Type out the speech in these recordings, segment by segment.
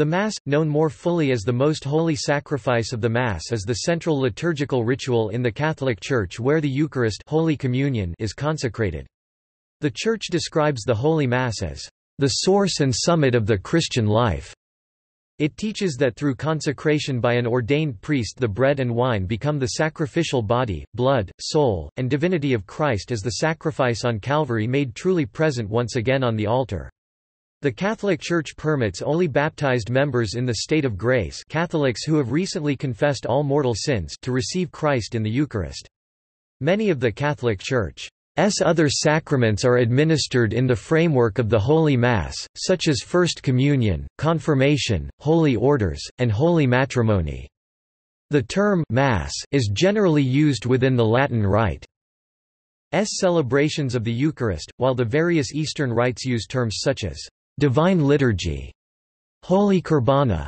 The Mass, known more fully as the Most Holy Sacrifice of the Mass is the central liturgical ritual in the Catholic Church where the Eucharist Holy Communion is consecrated. The Church describes the Holy Mass as the source and summit of the Christian life. It teaches that through consecration by an ordained priest the bread and wine become the sacrificial body, blood, soul, and divinity of Christ as the sacrifice on Calvary made truly present once again on the altar. The Catholic Church permits only baptized members in the state of grace Catholics who have recently confessed all mortal sins to receive Christ in the Eucharist. Many of the Catholic Church's other sacraments are administered in the framework of the Holy Mass, such as First Communion, Confirmation, Holy Orders, and Holy Matrimony. The term Mass is generally used within the Latin Rite. S celebrations of the Eucharist, while the various Eastern rites use terms such as Divine Liturgy, Holy Qurbana,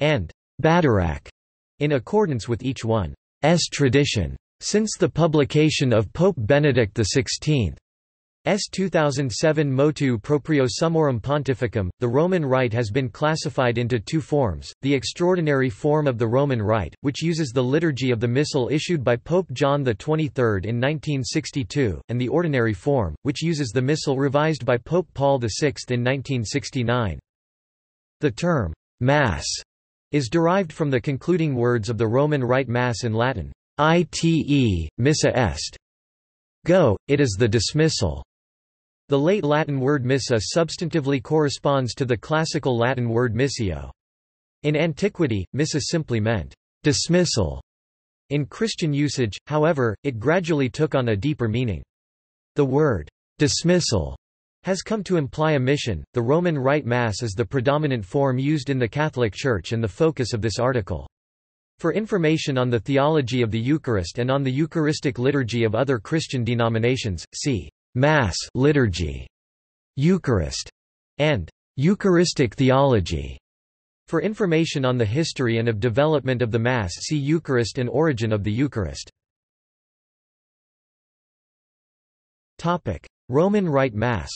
and Badarak, in accordance with each one's tradition. Since the publication of Pope Benedict XVI, S 2007 Motu proprio Summorum Pontificum, the Roman Rite has been classified into two forms, the extraordinary form of the Roman Rite, which uses the liturgy of the Missal issued by Pope John XXIII in 1962, and the ordinary form, which uses the Missal revised by Pope Paul VI in 1969. The term, Mass, is derived from the concluding words of the Roman Rite Mass in Latin, ite, missa est. Go, it is the dismissal. The late Latin word missa substantively corresponds to the classical Latin word missio. In antiquity, missa simply meant dismissal. In Christian usage, however, it gradually took on a deeper meaning. The word dismissal has come to imply a mission. The Roman Rite Mass is the predominant form used in the Catholic Church and the focus of this article. For information on the theology of the Eucharist and on the Eucharistic liturgy of other Christian denominations, see Mass liturgy, Eucharist, and Eucharistic theology. For information on the history and of development of the Mass see Eucharist and origin of the Eucharist. Roman Rite Mass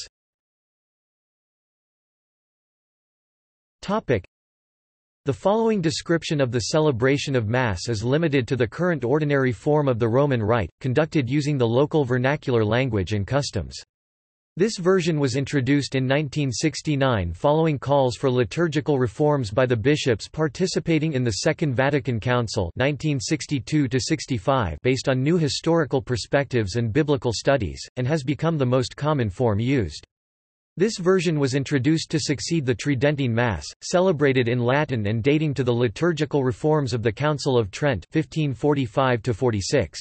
the following description of the celebration of Mass is limited to the current ordinary form of the Roman Rite, conducted using the local vernacular language and customs. This version was introduced in 1969 following calls for liturgical reforms by the bishops participating in the Second Vatican Council 1962 based on new historical perspectives and biblical studies, and has become the most common form used. This version was introduced to succeed the Tridentine Mass, celebrated in Latin and dating to the liturgical reforms of the Council of Trent 1545 -46.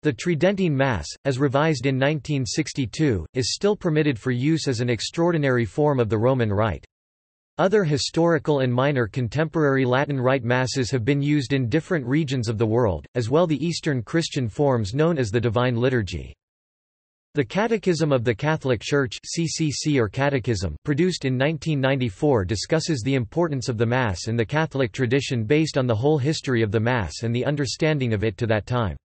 The Tridentine Mass, as revised in 1962, is still permitted for use as an extraordinary form of the Roman Rite. Other historical and minor contemporary Latin Rite Masses have been used in different regions of the world, as well the Eastern Christian forms known as the Divine Liturgy. The Catechism of the Catholic Church CCC or Catechism produced in 1994 discusses the importance of the Mass in the Catholic tradition based on the whole history of the Mass and the understanding of it to that time.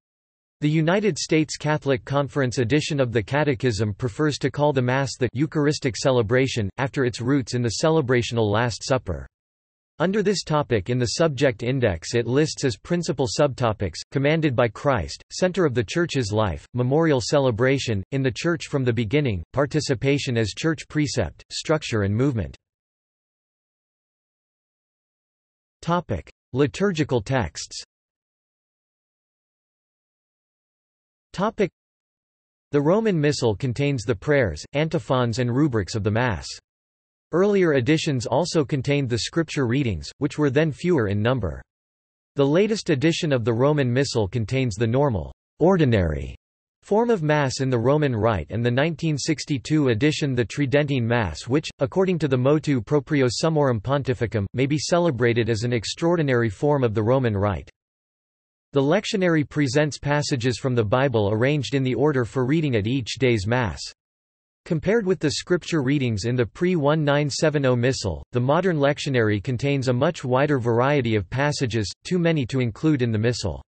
The United States Catholic Conference edition of the Catechism prefers to call the Mass the Eucharistic celebration, after its roots in the celebrational Last Supper. Under this topic in the subject index it lists as principal subtopics, commanded by Christ, center of the Church's life, memorial celebration, in the Church from the beginning, participation as Church precept, structure and movement. Liturgical texts The Roman Missal contains the prayers, antiphons and rubrics of the Mass. Earlier editions also contained the scripture readings, which were then fewer in number. The latest edition of the Roman Missal contains the normal, ordinary form of Mass in the Roman Rite and the 1962 edition the Tridentine Mass which, according to the motu proprio Summorum Pontificum, may be celebrated as an extraordinary form of the Roman Rite. The lectionary presents passages from the Bible arranged in the order for reading at each day's Mass. Compared with the scripture readings in the pre-1970 Missal, the modern lectionary contains a much wider variety of passages, too many to include in the Missal.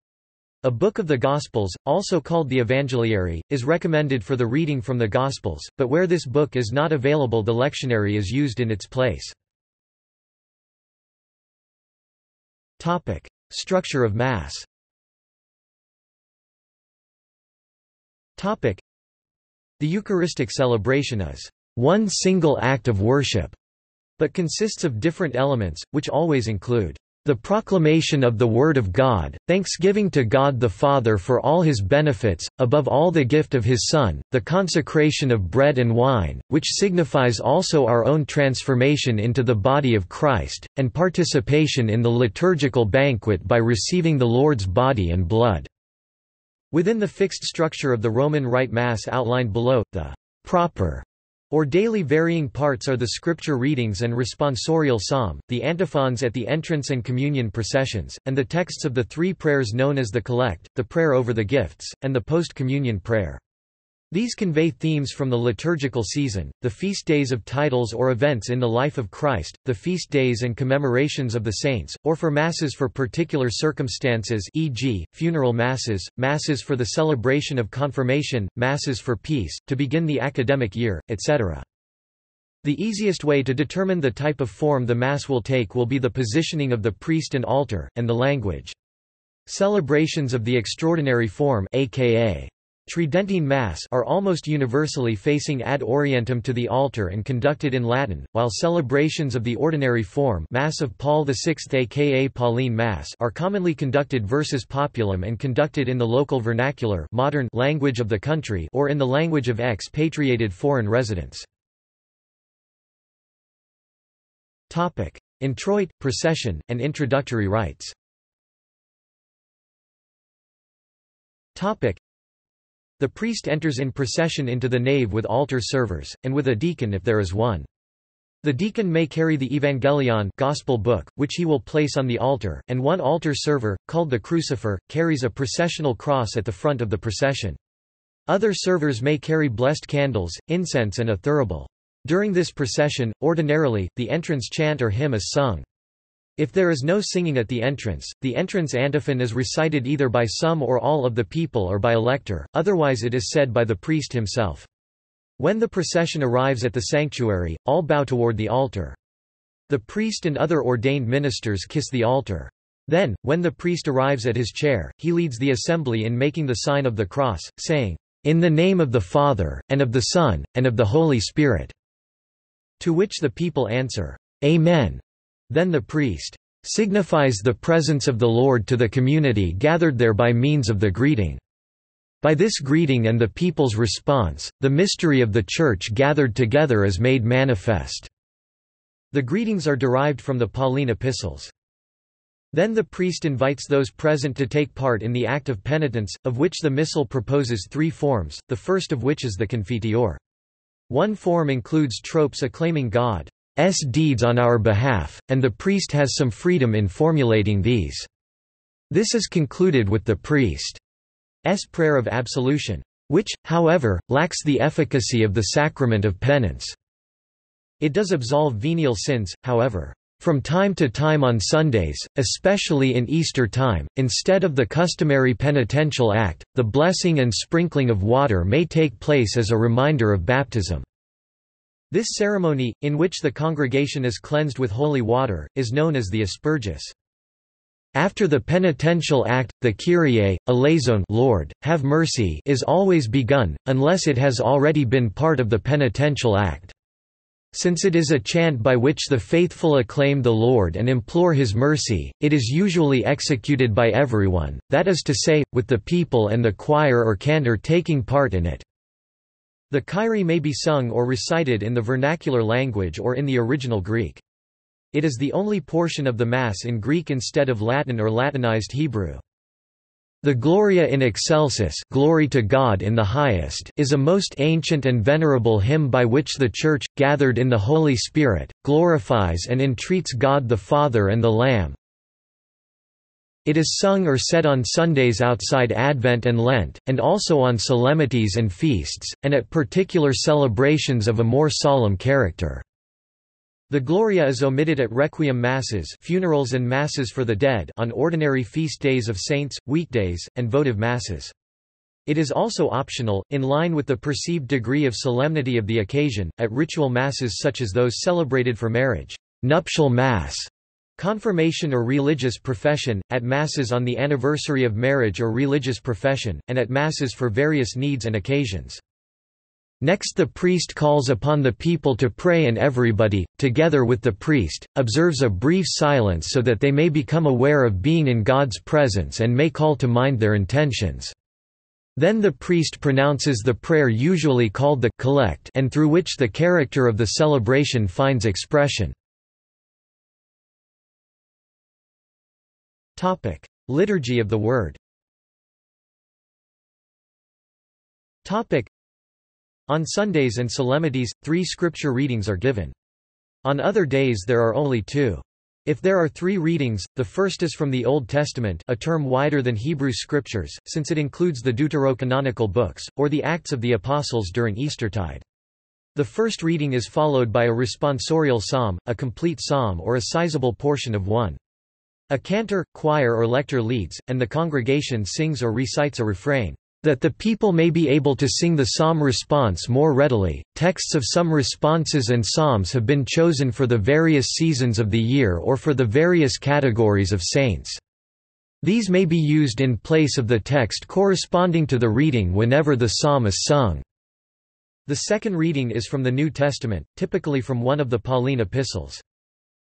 A book of the Gospels, also called the Evangeliary, is recommended for the reading from the Gospels, but where this book is not available the lectionary is used in its place. Topic: Structure of Mass. Topic: The Eucharistic celebration is one single act of worship, but consists of different elements, which always include the proclamation of the Word of God, thanksgiving to God the Father for all his benefits, above all the gift of his Son, the consecration of bread and wine, which signifies also our own transformation into the body of Christ, and participation in the liturgical banquet by receiving the Lord's body and blood." Within the fixed structure of the Roman Rite Mass outlined below, the proper or daily varying parts are the scripture readings and responsorial psalm, the antiphons at the entrance and communion processions, and the texts of the three prayers known as the collect, the prayer over the gifts, and the post-communion prayer. These convey themes from the liturgical season, the feast days of titles or events in the life of Christ, the feast days and commemorations of the saints, or for masses for particular circumstances e.g., funeral masses, masses for the celebration of confirmation, masses for peace, to begin the academic year, etc. The easiest way to determine the type of form the Mass will take will be the positioning of the priest and altar, and the language. Celebrations of the extraordinary form aka Tridentine Mass are almost universally facing ad orientem to the altar and conducted in Latin, while celebrations of the ordinary form Mass of Paul VI aka Pauline Mass are commonly conducted versus populum and conducted in the local vernacular modern language of the country or in the language of expatriated foreign residents. Introit, procession, and introductory rites the priest enters in procession into the nave with altar servers, and with a deacon if there is one. The deacon may carry the Evangelion gospel book, which he will place on the altar, and one altar server, called the crucifer, carries a processional cross at the front of the procession. Other servers may carry blessed candles, incense and a thurible. During this procession, ordinarily, the entrance chant or hymn is sung. If there is no singing at the entrance, the entrance antiphon is recited either by some or all of the people or by a lector, otherwise it is said by the priest himself. When the procession arrives at the sanctuary, all bow toward the altar. The priest and other ordained ministers kiss the altar. Then, when the priest arrives at his chair, he leads the assembly in making the sign of the cross, saying, "'In the name of the Father, and of the Son, and of the Holy Spirit." To which the people answer, "'Amen' Then the priest signifies the presence of the Lord to the community gathered there by means of the greeting. By this greeting and the people's response, the mystery of the Church gathered together is made manifest." The greetings are derived from the Pauline epistles. Then the priest invites those present to take part in the act of penitence, of which the Missal proposes three forms, the first of which is the Confiteor. One form includes tropes acclaiming God, deeds on our behalf, and the priest has some freedom in formulating these. This is concluded with the priest's prayer of absolution, which, however, lacks the efficacy of the sacrament of penance. It does absolve venial sins, however. From time to time on Sundays, especially in Easter time, instead of the customary penitential act, the blessing and sprinkling of water may take place as a reminder of baptism. This ceremony, in which the congregation is cleansed with holy water, is known as the asperges. After the penitential act, the Kyrie, eleison Lord, have mercy is always begun, unless it has already been part of the penitential act. Since it is a chant by which the faithful acclaim the Lord and implore his mercy, it is usually executed by everyone, that is to say, with the people and the choir or cantor taking part in it. The Kyrie may be sung or recited in the vernacular language or in the original Greek. It is the only portion of the Mass in Greek instead of Latin or Latinized Hebrew. The Gloria in Excelsis glory to God in the highest is a most ancient and venerable hymn by which the Church, gathered in the Holy Spirit, glorifies and entreats God the Father and the Lamb, it is sung or said on Sundays outside Advent and Lent, and also on solemnities and feasts, and at particular celebrations of a more solemn character. The Gloria is omitted at requiem masses funerals and masses for the dead on ordinary feast days of saints, weekdays, and votive masses. It is also optional, in line with the perceived degree of solemnity of the occasion, at ritual masses such as those celebrated for marriage nuptial mass", Confirmation or religious profession, at Masses on the anniversary of marriage or religious profession, and at Masses for various needs and occasions. Next the priest calls upon the people to pray and everybody, together with the priest, observes a brief silence so that they may become aware of being in God's presence and may call to mind their intentions. Then the priest pronounces the prayer usually called the collect and through which the character of the celebration finds expression. Topic: Liturgy of the Word. Topic: On Sundays and solemnities, three scripture readings are given. On other days there are only two. If there are three readings, the first is from the Old Testament a term wider than Hebrew scriptures, since it includes the deuterocanonical books, or the Acts of the Apostles during Eastertide. The first reading is followed by a responsorial psalm, a complete psalm or a sizable portion of one. A cantor, choir or lector leads, and the congregation sings or recites a refrain. That the people may be able to sing the psalm response more readily, texts of some responses and psalms have been chosen for the various seasons of the year or for the various categories of saints. These may be used in place of the text corresponding to the reading whenever the psalm is sung. The second reading is from the New Testament, typically from one of the Pauline epistles.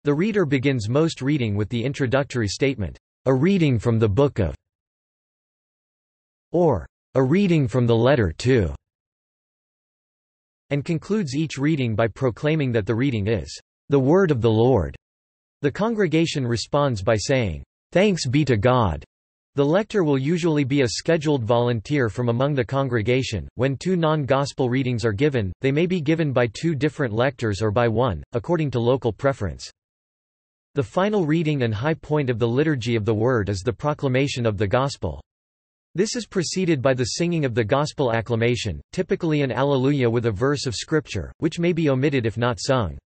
The reader begins most reading with the introductory statement, "...a reading from the Book of or a reading from the letter to and concludes each reading by proclaiming that the reading is the word of the Lord. The congregation responds by saying, Thanks be to God. The lector will usually be a scheduled volunteer from among the congregation. When two non-gospel readings are given, they may be given by two different lectors or by one, according to local preference. The final reading and high point of the Liturgy of the Word is the proclamation of the Gospel. This is preceded by the singing of the Gospel acclamation, typically an Alleluia with a verse of Scripture, which may be omitted if not sung.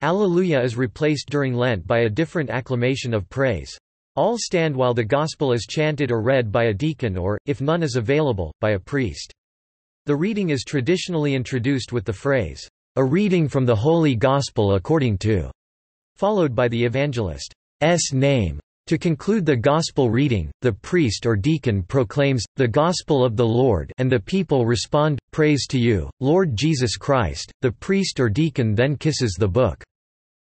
Alleluia is replaced during Lent by a different acclamation of praise. All stand while the Gospel is chanted or read by a deacon or, if none is available, by a priest. The reading is traditionally introduced with the phrase, "...a reading from the Holy Gospel according to." Followed by the evangelist's name. To conclude the Gospel reading, the priest or deacon proclaims, the Gospel of the Lord and the people respond, Praise to you, Lord Jesus Christ. The priest or deacon then kisses the book.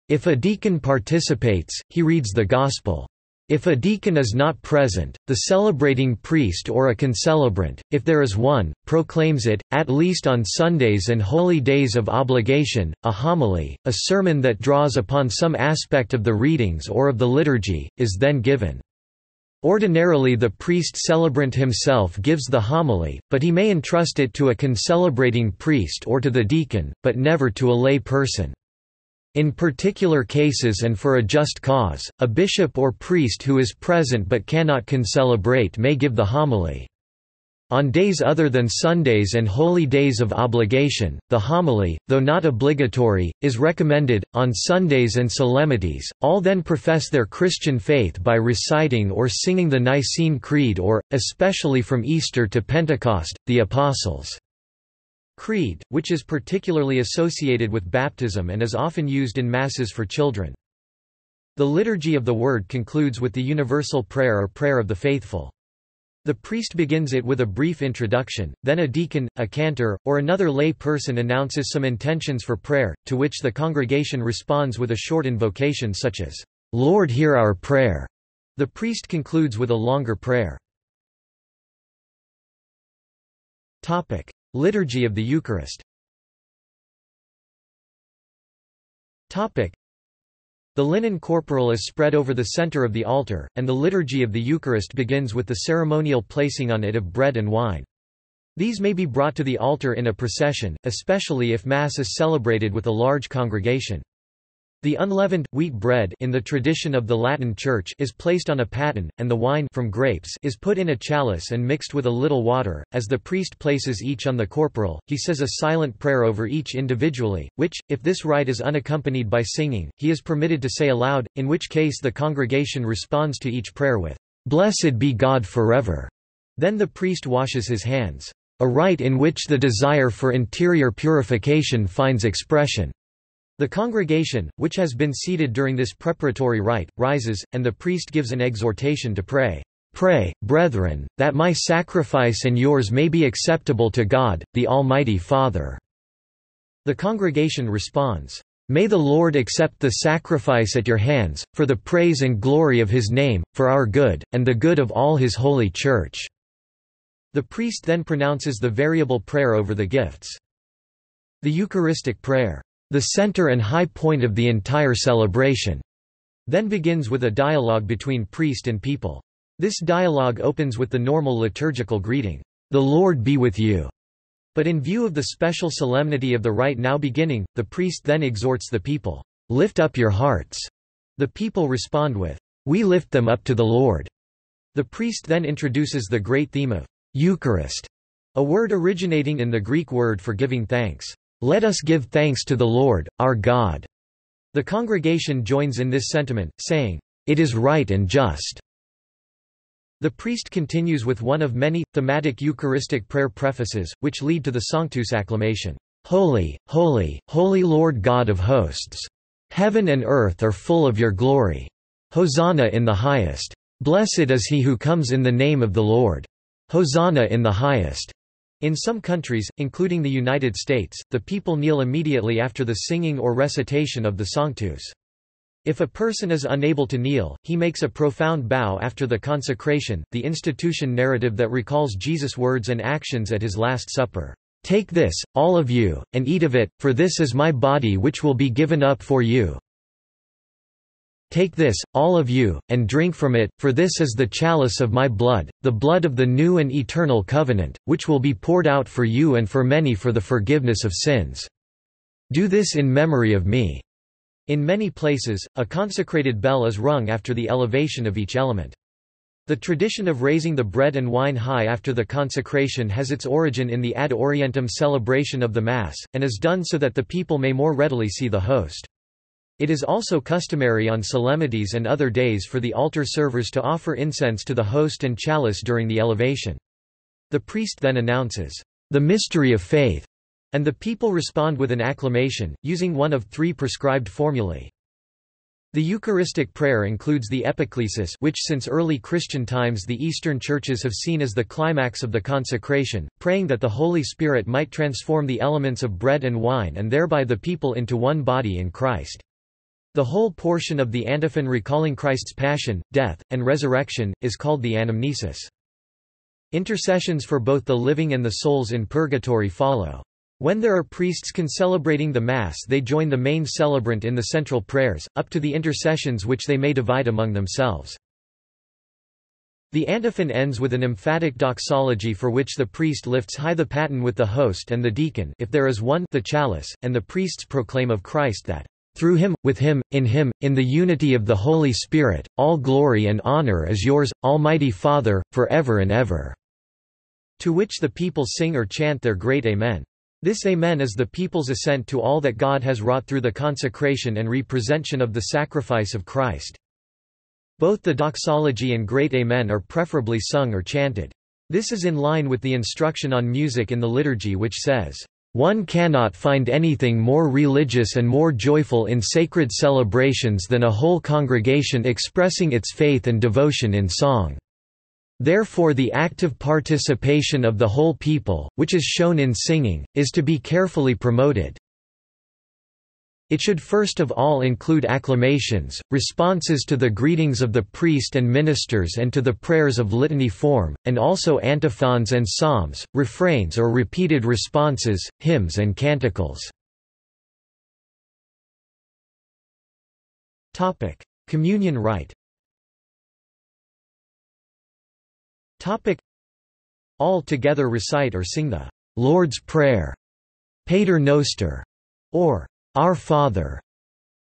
If a deacon participates, he reads the Gospel. If a deacon is not present, the celebrating priest or a concelebrant, if there is one, proclaims it, at least on Sundays and holy days of obligation, a homily, a sermon that draws upon some aspect of the readings or of the liturgy, is then given. Ordinarily the priest celebrant himself gives the homily, but he may entrust it to a concelebrating priest or to the deacon, but never to a lay person. In particular cases and for a just cause, a bishop or priest who is present but cannot concelebrate may give the homily. On days other than Sundays and holy days of obligation, the homily, though not obligatory, is recommended. On Sundays and solemnities, all then profess their Christian faith by reciting or singing the Nicene Creed or, especially from Easter to Pentecost, the Apostles' Creed, which is particularly associated with baptism and is often used in Masses for children. The Liturgy of the Word concludes with the Universal Prayer or Prayer of the Faithful. The priest begins it with a brief introduction, then a deacon, a cantor, or another lay person announces some intentions for prayer, to which the congregation responds with a short invocation such as, Lord hear our prayer. The priest concludes with a longer prayer. Liturgy of the Eucharist The linen corporal is spread over the center of the altar, and the liturgy of the Eucharist begins with the ceremonial placing on it of bread and wine. These may be brought to the altar in a procession, especially if Mass is celebrated with a large congregation. The unleavened, wheat bread in the tradition of the Latin Church is placed on a paten, and the wine from grapes is put in a chalice and mixed with a little water. As the priest places each on the corporal, he says a silent prayer over each individually, which, if this rite is unaccompanied by singing, he is permitted to say aloud, in which case the congregation responds to each prayer with, Blessed be God forever. Then the priest washes his hands. A rite in which the desire for interior purification finds expression. The congregation, which has been seated during this preparatory rite, rises, and the priest gives an exhortation to pray. Pray, brethren, that my sacrifice and yours may be acceptable to God, the Almighty Father." The congregation responds, May the Lord accept the sacrifice at your hands, for the praise and glory of his name, for our good, and the good of all his holy church." The priest then pronounces the variable prayer over the gifts. The Eucharistic prayer, the center and high point of the entire celebration, then begins with a dialogue between priest and people. This dialogue opens with the normal liturgical greeting, "The Lord be with you." But in view of the special solemnity of the rite now beginning, the priest then exhorts the people, "Lift up your hearts." The people respond with, "We lift them up to the Lord." The priest then introduces the great theme of Eucharist, a word originating in the Greek word for giving thanks. Let us give thanks to the Lord, our God. The congregation joins in this sentiment, saying, It is right and just. The priest continues with one of many, thematic Eucharistic prayer prefaces, which lead to the Sanctus acclamation. Holy, holy, holy Lord God of hosts! Heaven and earth are full of your glory. Hosanna in the highest. Blessed is he who comes in the name of the Lord. Hosanna in the highest. In some countries, including the United States, the people kneel immediately after the singing or recitation of the Sanctus. If a person is unable to kneel, he makes a profound bow after the consecration, the institution narrative that recalls Jesus' words and actions at his Last Supper. Take this, all of you, and eat of it, for this is my body which will be given up for you. Take this, all of you, and drink from it, for this is the chalice of my blood, the blood of the new and eternal covenant, which will be poured out for you and for many for the forgiveness of sins. Do this in memory of me. In many places, a consecrated bell is rung after the elevation of each element. The tradition of raising the bread and wine high after the consecration has its origin in the ad orientem celebration of the Mass, and is done so that the people may more readily see the host. It is also customary on solemnities and other days for the altar servers to offer incense to the host and chalice during the elevation. The priest then announces, "...the mystery of faith." And the people respond with an acclamation, using one of three prescribed formulae. The Eucharistic prayer includes the epiclesis which since early Christian times the Eastern churches have seen as the climax of the consecration, praying that the Holy Spirit might transform the elements of bread and wine and thereby the people into one body in Christ. The whole portion of the antiphon recalling Christ's passion, death, and resurrection, is called the anamnesis. Intercessions for both the living and the souls in purgatory follow. When there are priests concelebrating the Mass they join the main celebrant in the central prayers, up to the intercessions which they may divide among themselves. The antiphon ends with an emphatic doxology for which the priest lifts high the paten with the host and the deacon if there is one the chalice, and the priests proclaim of Christ that, "...through him, with him, in him, in the unity of the Holy Spirit, all glory and honor is yours, Almighty Father, for ever and ever." To which the people sing or chant their great Amen. This Amen is the people's assent to all that God has wrought through the consecration and representation of the sacrifice of Christ. Both the doxology and Great Amen are preferably sung or chanted. This is in line with the instruction on music in the liturgy which says, "...one cannot find anything more religious and more joyful in sacred celebrations than a whole congregation expressing its faith and devotion in song." Therefore the active participation of the whole people, which is shown in singing, is to be carefully promoted. It should first of all include acclamations, responses to the greetings of the priest and ministers and to the prayers of litany form, and also antiphons and psalms, refrains or repeated responses, hymns and canticles. Communion rite All together recite or sing the Lord's Prayer, Pater Noster, or Our Father.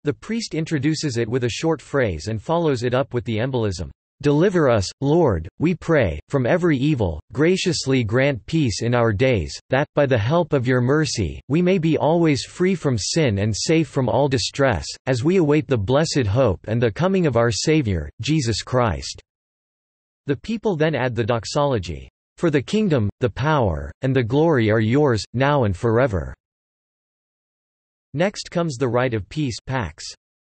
The priest introduces it with a short phrase and follows it up with the embolism. Deliver us, Lord, we pray, from every evil, graciously grant peace in our days, that, by the help of your mercy, we may be always free from sin and safe from all distress, as we await the blessed hope and the coming of our Saviour, Jesus Christ. The people then add the doxology, "...for the kingdom, the power, and the glory are yours, now and forever." Next comes the rite of peace pax.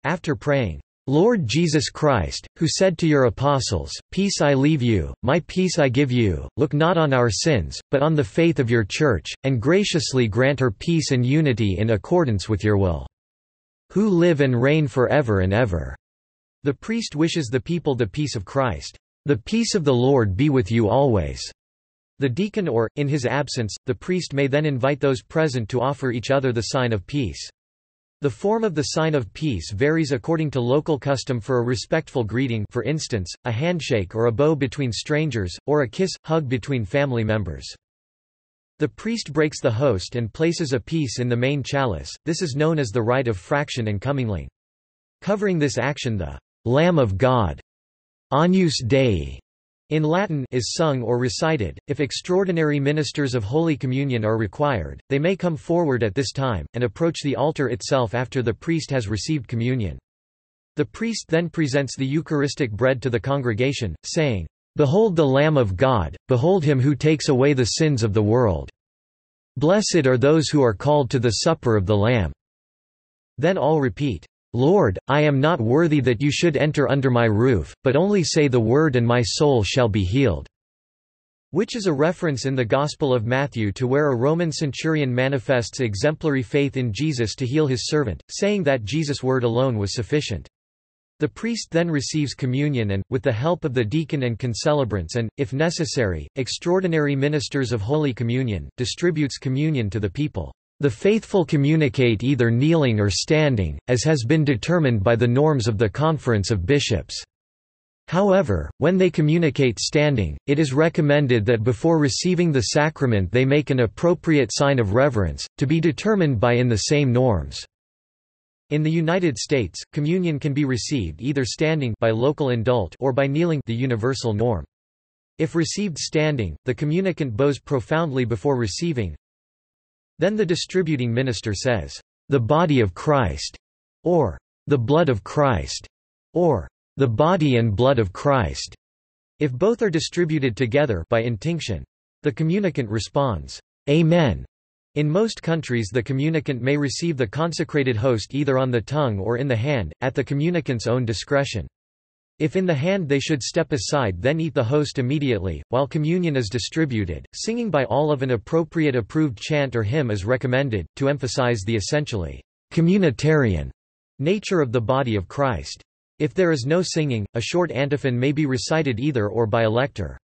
After praying, Lord Jesus Christ, who said to your apostles, Peace I leave you, my peace I give you, look not on our sins, but on the faith of your Church, and graciously grant her peace and unity in accordance with your will. Who live and reign for ever and ever. The priest wishes the people the peace of Christ. The peace of the Lord be with you always. The deacon or, in his absence, the priest may then invite those present to offer each other the sign of peace. The form of the sign of peace varies according to local custom for a respectful greeting for instance, a handshake or a bow between strangers, or a kiss, hug between family members. The priest breaks the host and places a piece in the main chalice, this is known as the rite of fraction and commingling. Covering this action the Lamb of God, Agnus Dei, in Latin is sung or recited. If extraordinary ministers of Holy Communion are required, they may come forward at this time, and approach the altar itself after the priest has received communion. The priest then presents the Eucharistic bread to the congregation, saying, Behold the Lamb of God, behold him who takes away the sins of the world. Blessed are those who are called to the supper of the Lamb. Then all repeat, Lord, I am not worthy that you should enter under my roof, but only say the word and my soul shall be healed." Which is a reference in the Gospel of Matthew to where a Roman centurion manifests exemplary faith in Jesus to heal his servant, saying that Jesus' word alone was sufficient. The priest then receives communion and, with the help of the deacon and concelebrants and, if necessary, extraordinary ministers of Holy Communion, distributes communion to the people. The faithful communicate either kneeling or standing, as has been determined by the norms of the Conference of Bishops. However, when they communicate standing, it is recommended that before receiving the sacrament they make an appropriate sign of reverence, to be determined by in the same norms. In the United States, communion can be received either standing by local indult or by kneeling the universal norm. If received standing, the communicant bows profoundly before receiving, then the distributing minister says, "...the body of Christ", or "...the blood of Christ", or "...the body and blood of Christ", if both are distributed together by intinction. The communicant responds, Amen. In most countries the communicant may receive the consecrated host either on the tongue or in the hand, at the communicant's own discretion. If in the hand they should step aside then eat the host immediately, while communion is distributed, singing by all of an appropriate approved chant or hymn is recommended, to emphasize the essentially communitarian nature of the body of Christ. If there is no singing, a short antiphon may be recited either or by a lector.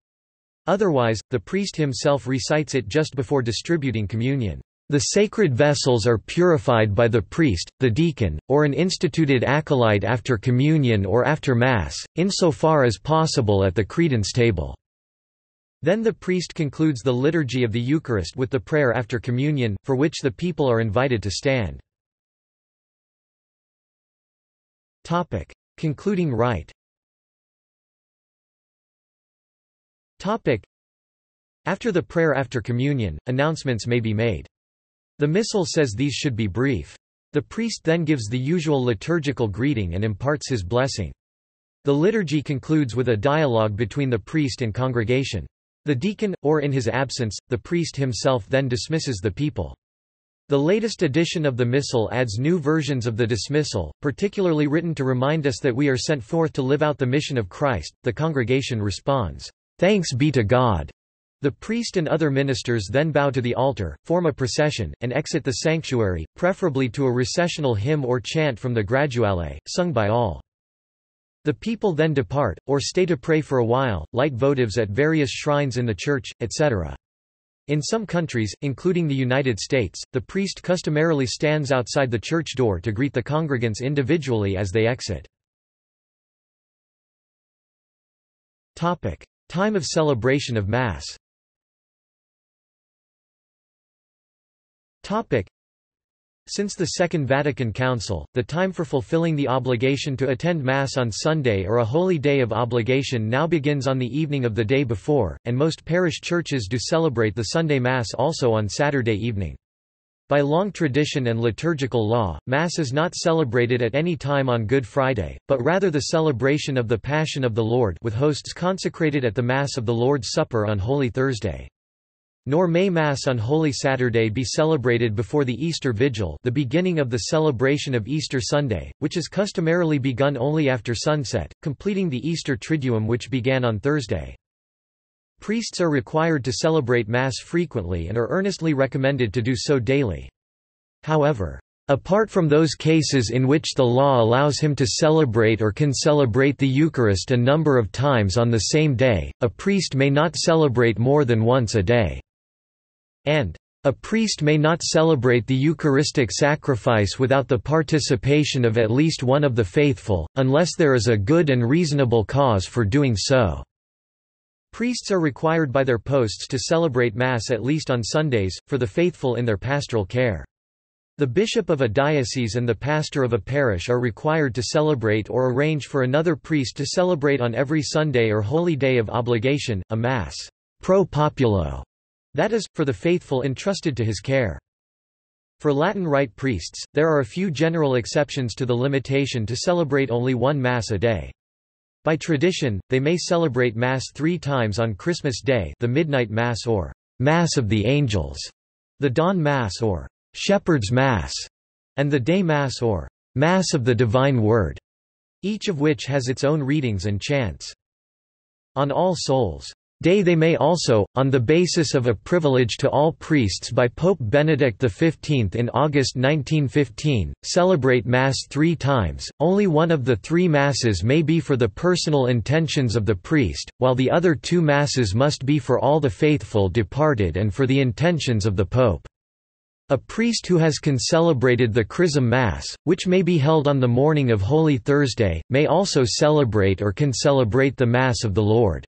Otherwise, the priest himself recites it just before distributing communion. The sacred vessels are purified by the priest, the deacon, or an instituted acolyte after communion or after Mass, insofar as possible at the credence table. Then the priest concludes the liturgy of the Eucharist with the prayer after communion, for which the people are invited to stand. Concluding rite After the prayer after communion, announcements may be made. The Missal says these should be brief. The priest then gives the usual liturgical greeting and imparts his blessing. The liturgy concludes with a dialogue between the priest and congregation. The deacon, or in his absence, the priest himself then dismisses the people. The latest edition of the Missal adds new versions of the dismissal, particularly written to remind us that we are sent forth to live out the mission of Christ. The congregation responds, Thanks be to God. The priest and other ministers then bow to the altar, form a procession, and exit the sanctuary, preferably to a recessional hymn or chant from the Graduale, sung by all. The people then depart, or stay to pray for a while, light votives at various shrines in the church, etc. In some countries, including the United States, the priest customarily stands outside the church door to greet the congregants individually as they exit. Time of celebration of Mass Topic. Since the Second Vatican Council, the time for fulfilling the obligation to attend Mass on Sunday or a holy day of obligation now begins on the evening of the day before, and most parish churches do celebrate the Sunday Mass also on Saturday evening. By long tradition and liturgical law, Mass is not celebrated at any time on Good Friday, but rather the celebration of the Passion of the Lord with hosts consecrated at the Mass of the Lord's Supper on Holy Thursday. Nor may Mass on Holy Saturday be celebrated before the Easter Vigil the beginning of the celebration of Easter Sunday, which is customarily begun only after sunset, completing the Easter Triduum which began on Thursday. Priests are required to celebrate Mass frequently and are earnestly recommended to do so daily. However, Apart from those cases in which the law allows him to celebrate or can celebrate the Eucharist a number of times on the same day, a priest may not celebrate more than once a day and a priest may not celebrate the Eucharistic sacrifice without the participation of at least one of the faithful, unless there is a good and reasonable cause for doing so. Priests are required by their posts to celebrate Mass at least on Sundays, for the faithful in their pastoral care. The bishop of a diocese and the pastor of a parish are required to celebrate or arrange for another priest to celebrate on every Sunday or holy day of obligation, a Mass pro populo that is, for the faithful entrusted to his care. For Latin Rite priests, there are a few general exceptions to the limitation to celebrate only one Mass a day. By tradition, they may celebrate Mass three times on Christmas Day the Midnight Mass or Mass of the Angels, the Dawn Mass or Shepherd's Mass, and the Day Mass or Mass of the Divine Word, each of which has its own readings and chants. On All Souls' Day they may also, on the basis of a privilege to all priests by Pope Benedict XV in August 1915, celebrate Mass three times, only one of the three Masses may be for the personal intentions of the priest, while the other two Masses must be for all the faithful departed and for the intentions of the Pope. A priest who has concelebrated the Chrism Mass, which may be held on the morning of Holy Thursday, may also celebrate or concelebrate the Mass of the Lord.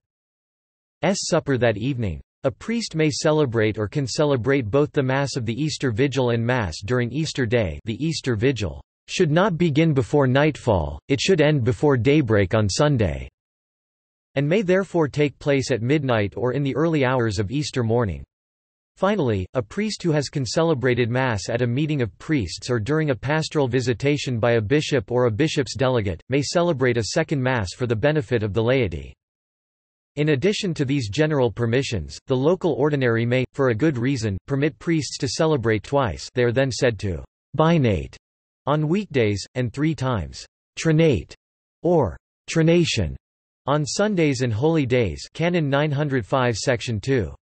S supper that evening. A priest may celebrate or can celebrate both the Mass of the Easter Vigil and Mass during Easter Day the Easter Vigil should not begin before nightfall, it should end before daybreak on Sunday, and may therefore take place at midnight or in the early hours of Easter morning. Finally, a priest who has concelebrated Mass at a meeting of priests or during a pastoral visitation by a bishop or a bishop's delegate, may celebrate a second Mass for the benefit of the laity. In addition to these general permissions, the local ordinary may, for a good reason, permit priests to celebrate twice they are then said to binate on weekdays, and three times trinate or trination on Sundays and holy days Canon 905 Section 2.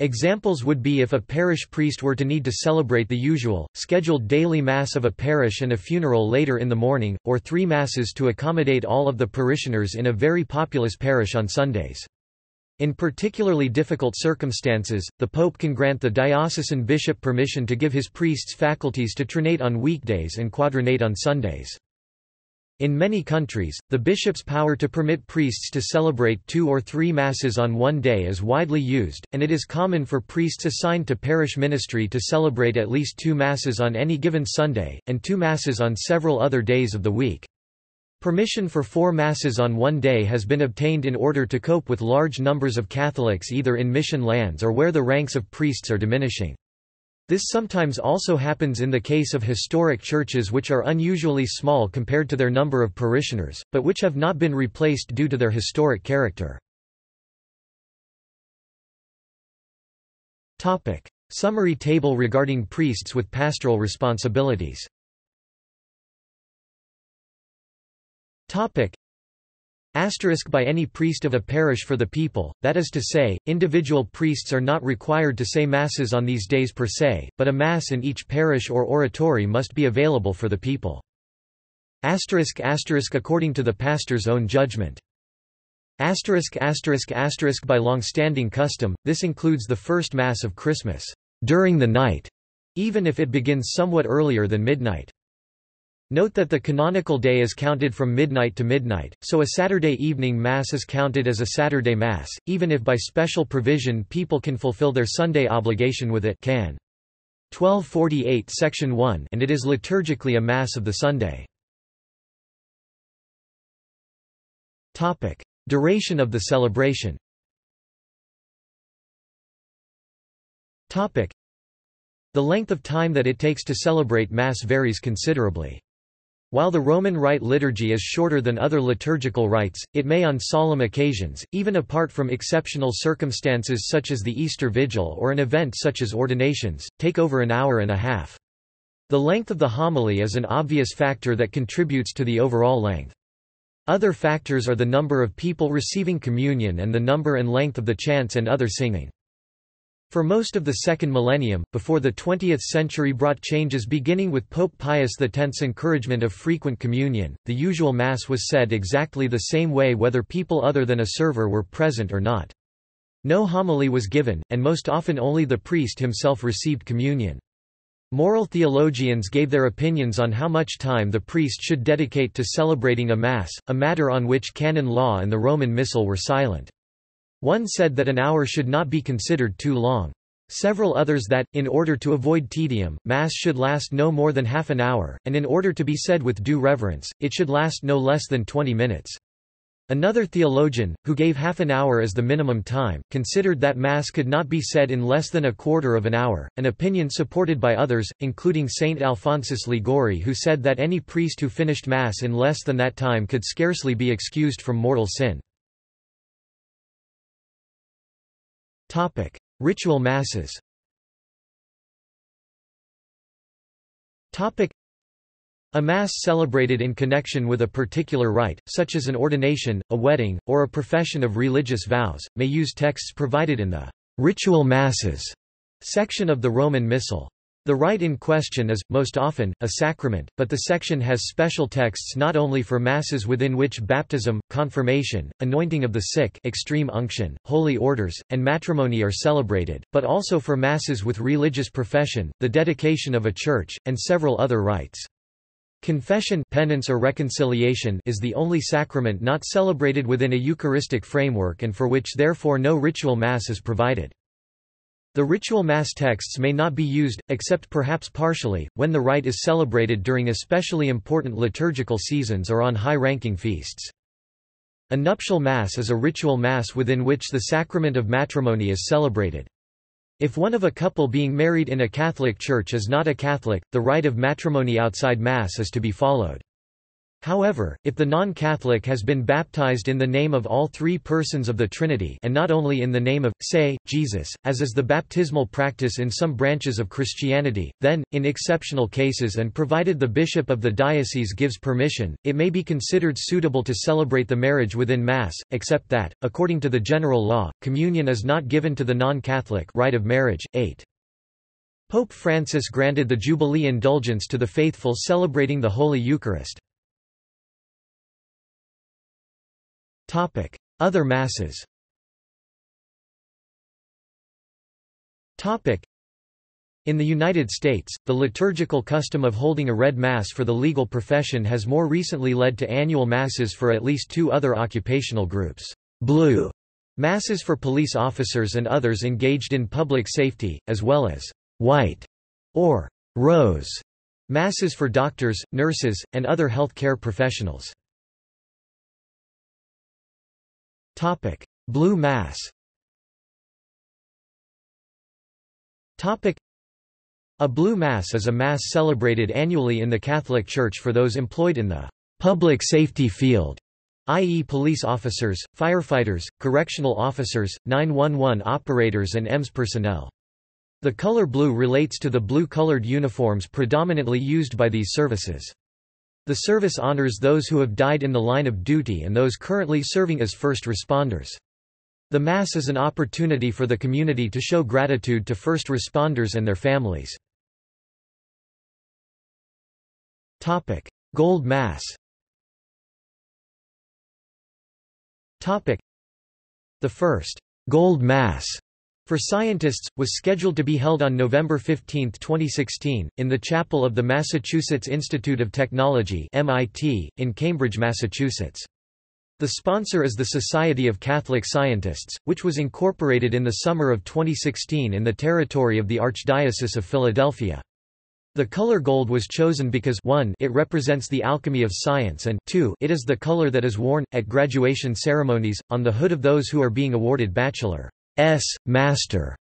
Examples would be if a parish priest were to need to celebrate the usual, scheduled daily Mass of a parish and a funeral later in the morning, or three Masses to accommodate all of the parishioners in a very populous parish on Sundays. In particularly difficult circumstances, the Pope can grant the diocesan bishop permission to give his priests faculties to trinate on weekdays and quadrinate on Sundays. In many countries, the bishop's power to permit priests to celebrate two or three masses on one day is widely used, and it is common for priests assigned to parish ministry to celebrate at least two masses on any given Sunday, and two masses on several other days of the week. Permission for four masses on one day has been obtained in order to cope with large numbers of Catholics either in mission lands or where the ranks of priests are diminishing. This sometimes also happens in the case of historic churches which are unusually small compared to their number of parishioners, but which have not been replaced due to their historic character. Summary table regarding priests with pastoral responsibilities Asterisk by any priest of a parish for the people, that is to say, individual priests are not required to say masses on these days per se, but a mass in each parish or oratory must be available for the people. Asterisk asterisk according to the pastor's own judgment. Asterisk asterisk asterisk by long-standing custom, this includes the first Mass of Christmas, during the night, even if it begins somewhat earlier than midnight. Note that the canonical day is counted from midnight to midnight, so a Saturday evening Mass is counted as a Saturday Mass, even if by special provision people can fulfill their Sunday obligation with it can. 1248 Section 1 and it is liturgically a Mass of the Sunday. Duration of the celebration The length of time that it takes to celebrate Mass varies considerably. While the Roman Rite liturgy is shorter than other liturgical rites, it may on solemn occasions, even apart from exceptional circumstances such as the Easter Vigil or an event such as ordinations, take over an hour and a half. The length of the homily is an obvious factor that contributes to the overall length. Other factors are the number of people receiving communion and the number and length of the chants and other singing. For most of the second millennium, before the 20th century brought changes beginning with Pope Pius X's encouragement of frequent communion, the usual Mass was said exactly the same way whether people other than a server were present or not. No homily was given, and most often only the priest himself received communion. Moral theologians gave their opinions on how much time the priest should dedicate to celebrating a Mass, a matter on which canon law and the Roman Missal were silent. One said that an hour should not be considered too long. Several others that, in order to avoid tedium, Mass should last no more than half an hour, and in order to be said with due reverence, it should last no less than twenty minutes. Another theologian, who gave half an hour as the minimum time, considered that Mass could not be said in less than a quarter of an hour, an opinion supported by others, including Saint Alphonsus Liguori who said that any priest who finished Mass in less than that time could scarcely be excused from mortal sin. Topic: Ritual masses. Topic: A mass celebrated in connection with a particular rite, such as an ordination, a wedding, or a profession of religious vows, may use texts provided in the ritual masses section of the Roman Missal. The rite in question is, most often, a sacrament, but the section has special texts not only for masses within which baptism, confirmation, anointing of the sick extreme unction, holy orders, and matrimony are celebrated, but also for masses with religious profession, the dedication of a church, and several other rites. Confession penance or reconciliation is the only sacrament not celebrated within a Eucharistic framework and for which therefore no ritual Mass is provided. The ritual Mass texts may not be used, except perhaps partially, when the rite is celebrated during especially important liturgical seasons or on high-ranking feasts. A nuptial Mass is a ritual Mass within which the sacrament of matrimony is celebrated. If one of a couple being married in a Catholic church is not a Catholic, the rite of matrimony outside Mass is to be followed. However, if the non-Catholic has been baptized in the name of all three persons of the Trinity and not only in the name of, say, Jesus, as is the baptismal practice in some branches of Christianity, then, in exceptional cases and provided the bishop of the diocese gives permission, it may be considered suitable to celebrate the marriage within Mass, except that, according to the general law, communion is not given to the non-Catholic rite of marriage. 8. Pope Francis granted the Jubilee indulgence to the faithful celebrating the Holy Eucharist. Topic: Other masses. Topic: In the United States, the liturgical custom of holding a red mass for the legal profession has more recently led to annual masses for at least two other occupational groups. Blue masses for police officers and others engaged in public safety, as well as white or rose masses for doctors, nurses, and other health care professionals. Topic: Blue Mass. Topic: A Blue Mass is a mass celebrated annually in the Catholic Church for those employed in the public safety field, i.e. police officers, firefighters, correctional officers, 911 operators and EMS personnel. The color blue relates to the blue-colored uniforms predominantly used by these services. The service honors those who have died in the line of duty and those currently serving as first responders. The Mass is an opportunity for the community to show gratitude to first responders and their families. Gold Mass The first Gold Mass for Scientists, was scheduled to be held on November 15, 2016, in the chapel of the Massachusetts Institute of Technology MIT, in Cambridge, Massachusetts. The sponsor is the Society of Catholic Scientists, which was incorporated in the summer of 2016 in the territory of the Archdiocese of Philadelphia. The color gold was chosen because 1 it represents the alchemy of science and 2 it is the color that is worn, at graduation ceremonies, on the hood of those who are being awarded bachelor. S. Master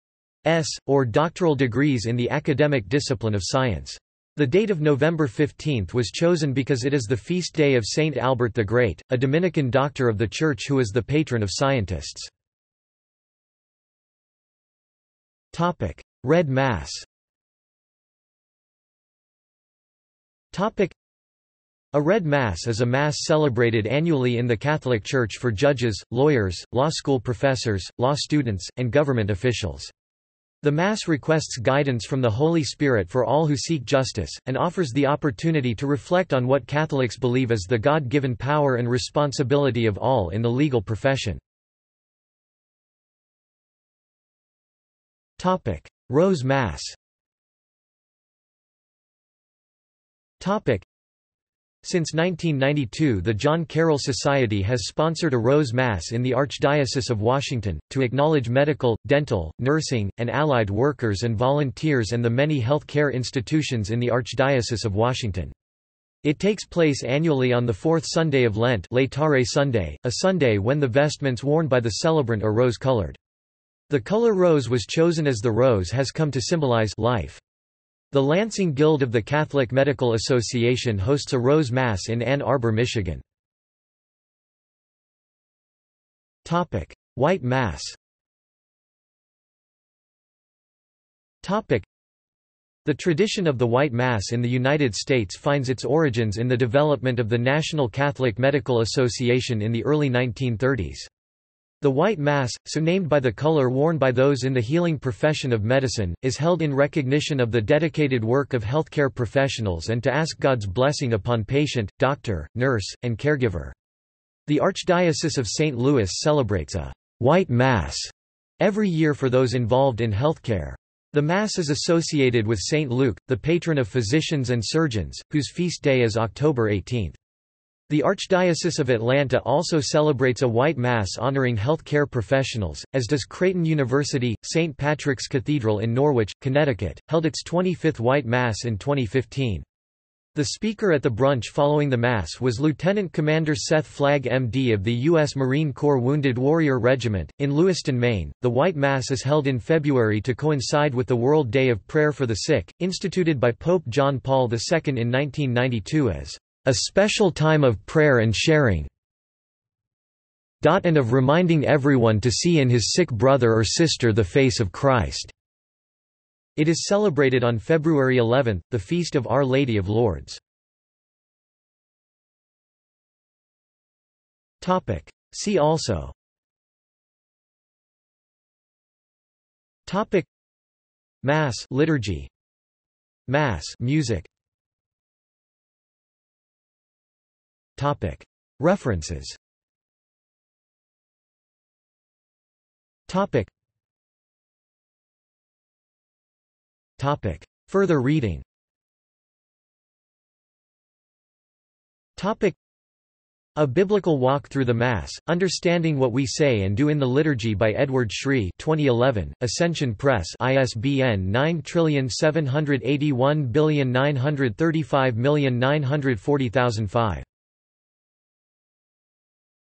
S. or doctoral degrees in the academic discipline of science. The date of November 15 was chosen because it is the feast day of Saint Albert the Great, a Dominican doctor of the Church who is the patron of scientists. Red Mass a Red Mass is a Mass celebrated annually in the Catholic Church for judges, lawyers, law school professors, law students, and government officials. The Mass requests guidance from the Holy Spirit for all who seek justice, and offers the opportunity to reflect on what Catholics believe is the God-given power and responsibility of all in the legal profession. Rose Mass since 1992 the John Carroll Society has sponsored a Rose Mass in the Archdiocese of Washington, to acknowledge medical, dental, nursing, and allied workers and volunteers and the many health care institutions in the Archdiocese of Washington. It takes place annually on the fourth Sunday of Lent Laetare Sunday, a Sunday when the vestments worn by the celebrant are rose-colored. The color rose was chosen as the rose has come to symbolize life. The Lansing Guild of the Catholic Medical Association hosts a Rose Mass in Ann Arbor, Michigan. White Mass the tradition of the White Mass in the United States finds its origins in the development of the National Catholic Medical Association in the early 1930s. The White Mass, so named by the color worn by those in the healing profession of medicine, is held in recognition of the dedicated work of healthcare professionals and to ask God's blessing upon patient, doctor, nurse, and caregiver. The Archdiocese of St. Louis celebrates a White Mass every year for those involved in healthcare. The Mass is associated with St. Luke, the patron of physicians and surgeons, whose feast day is October 18. The Archdiocese of Atlanta also celebrates a white mass honoring health care professionals, as does Creighton University. St. Patrick's Cathedral in Norwich, Connecticut, held its 25th white mass in 2015. The speaker at the brunch following the Mass was Lieutenant Commander Seth Flagg MD of the U.S. Marine Corps Wounded Warrior Regiment. In Lewiston, Maine, the White Mass is held in February to coincide with the World Day of Prayer for the Sick, instituted by Pope John Paul II in 1992 as a special time of prayer and sharing and of reminding everyone to see in his sick brother or sister the face of Christ. It is celebrated on February 11, the feast of Our Lady of Lourdes. See also. Topic. Mass liturgy. Mass music References. Further reading. A Biblical Walk Through the Mass, Understanding What We Say and Do in the Liturgy by Edward Sri 2011, Ascension Press ISBN 9781935940005